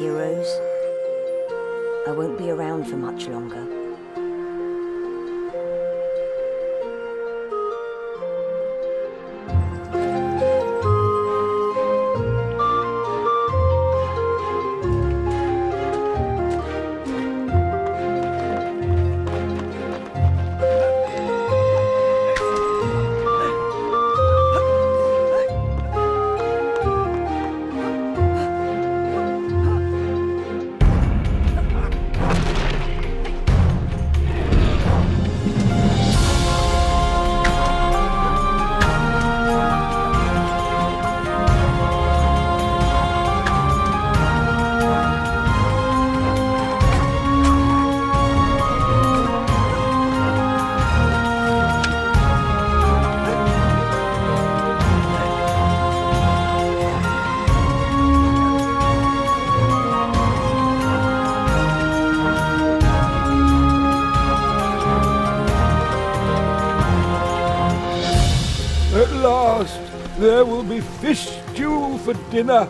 Heroes, I won't be around for much longer. At last, there will be fish stew for dinner.